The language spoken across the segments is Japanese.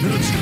ス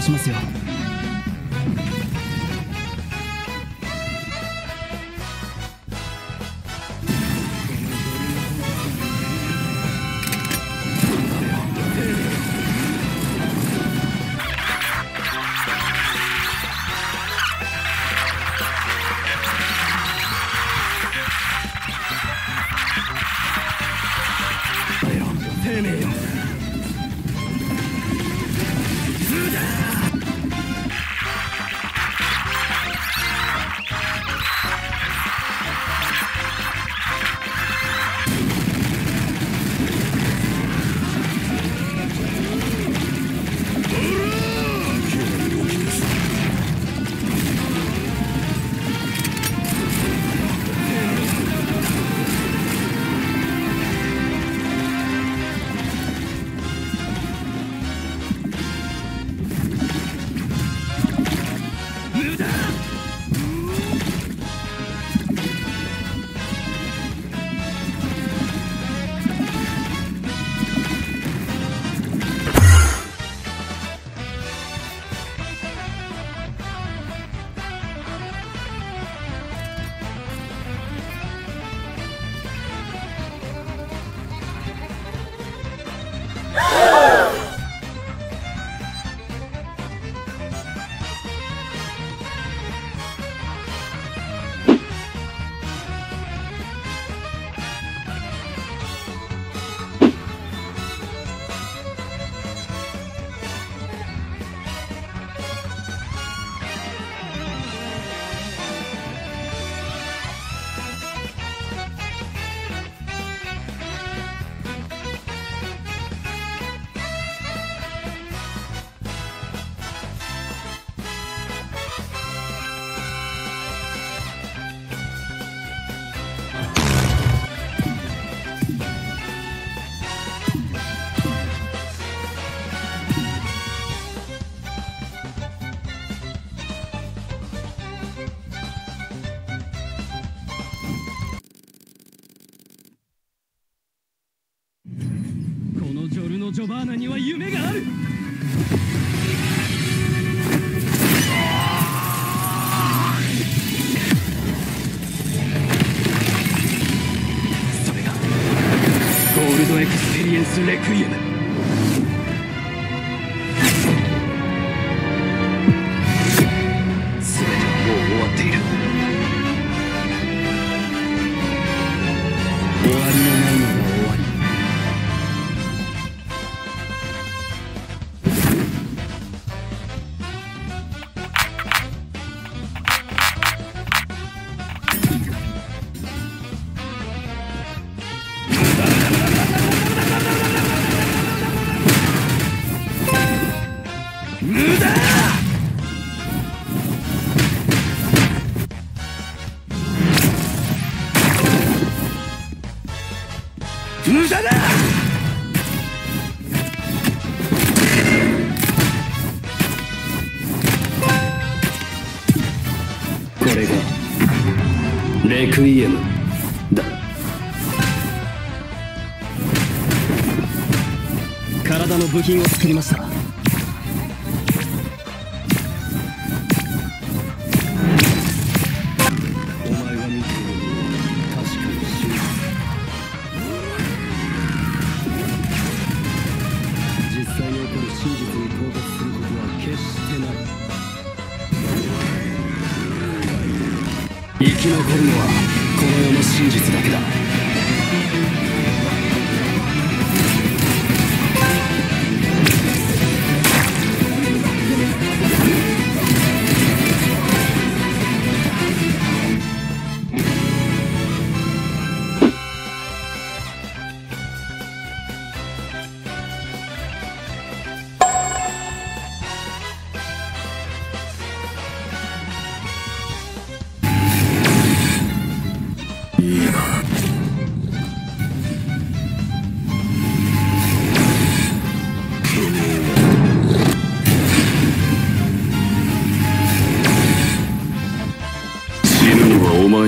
したのなら直しますよ。のジョルノ・ジョバーナには夢がある。それがゴールドエクスペリエンス・レクイエム。るのはこの世の真実だけだ。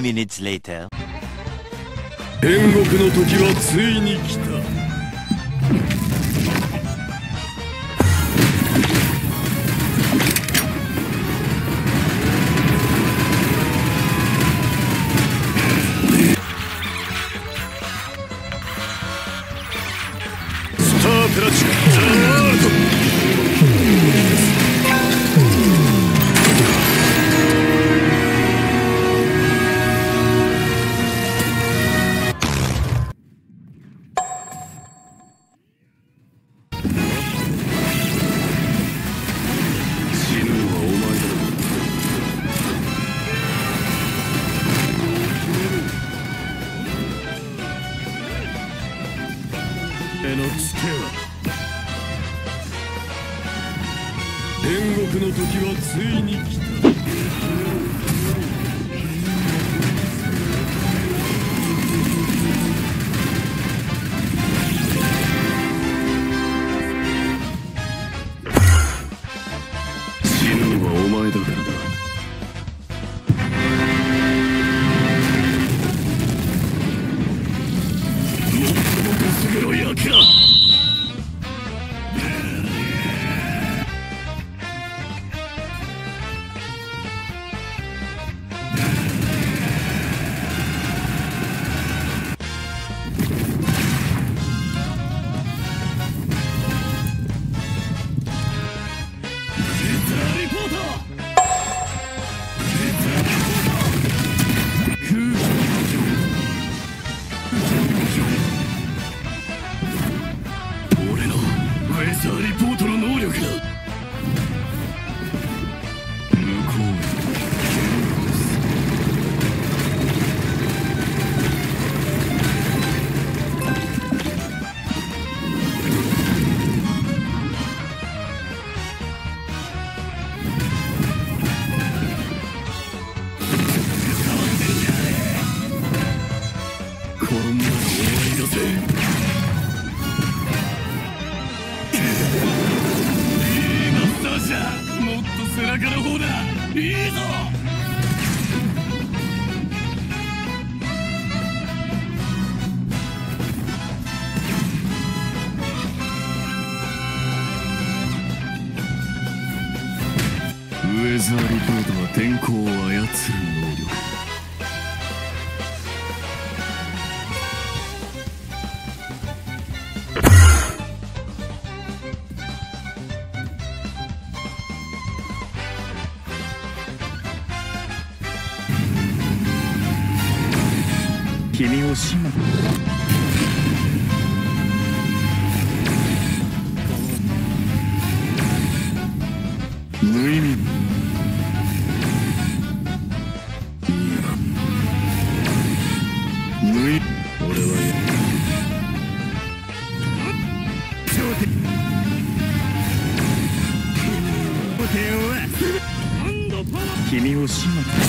minutes later. 煉獄の時はついに来た信を操る能力。君を無意味。おしい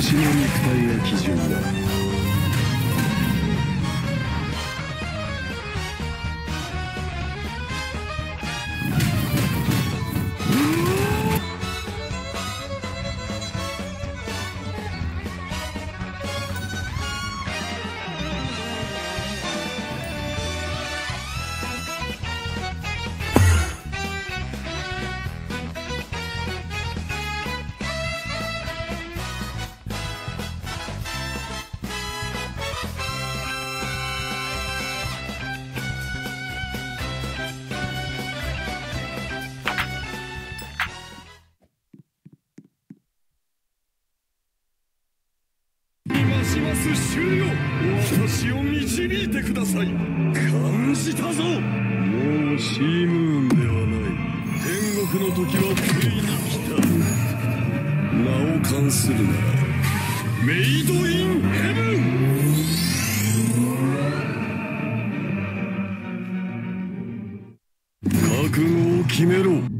私の肉体が基準だ。私を導いてください。感じたぞ。もうシームーンではない。天国の時はついに来た。名を冠するならメイドインヘブン。覚悟を決めろ。